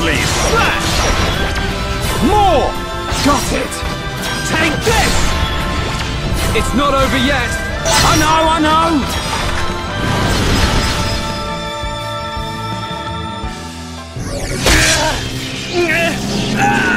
Lovely slash! More! Got it! Take this! It's not over yet! I know, I know! Ah!